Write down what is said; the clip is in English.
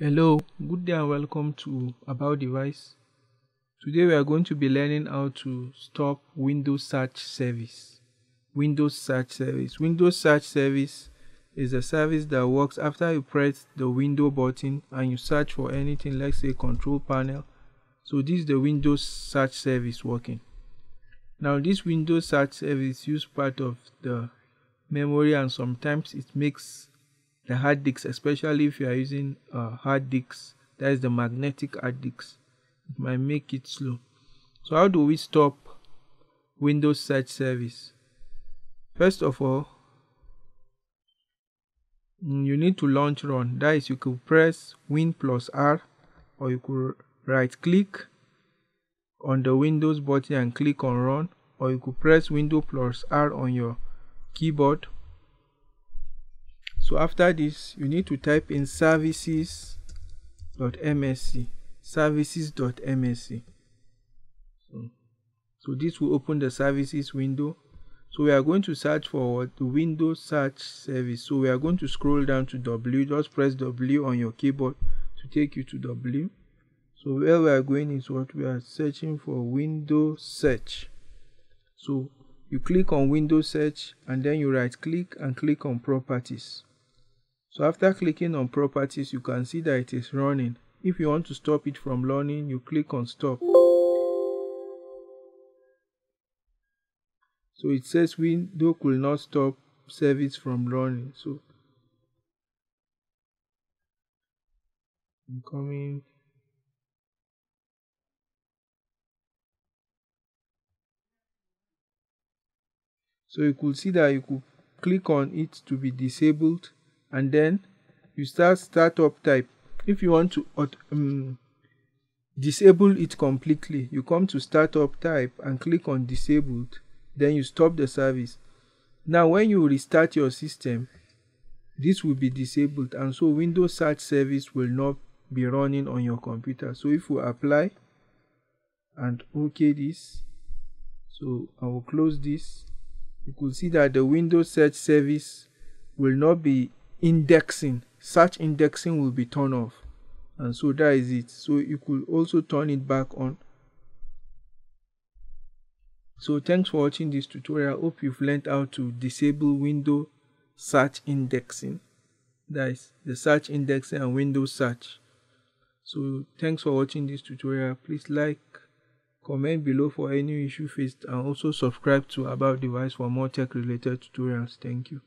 Hello, good day and welcome to About Device. Today we are going to be learning how to stop Windows Search Service. Windows Search Service. Windows Search Service is a service that works after you press the window button and you search for anything, let's say control panel. So this is the Windows Search Service working. Now this Windows Search Service use part of the memory and sometimes it makes the hard disks, especially if you are using uh, hard disks, that is the magnetic hard disks, it might make it slow. So how do we stop Windows Search Service? First of all, mm, you need to launch run. That is, you could press Win plus R, or you could right click on the Windows button and click on run, or you could press Window plus R on your keyboard so after this you need to type in services.msc services.msc so, so this will open the services window. So we are going to search for the windows search service. So we are going to scroll down to w. Just press w on your keyboard to take you to w. So where we are going is what we are searching for windows search. So you click on windows search and then you right click and click on properties so after clicking on properties, you can see that it is running. If you want to stop it from running, you click on stop. So it says window could not stop service from running. So I'm coming. So you could see that you could click on it to be disabled and then you start startup type. If you want to um, disable it completely you come to startup type and click on disabled. Then you stop the service. Now when you restart your system this will be disabled. And so windows search service will not be running on your computer. So if we apply and ok this so i will close this. You could see that the windows search service will not be indexing search indexing will be turned off. And so that is it. So you could also turn it back on. So thanks for watching this tutorial. Hope you've learned how to disable window search indexing. That is the search indexing and windows search. So thanks for watching this tutorial. Please like comment below for any issue faced and also subscribe to about device for more tech related tutorials. Thank you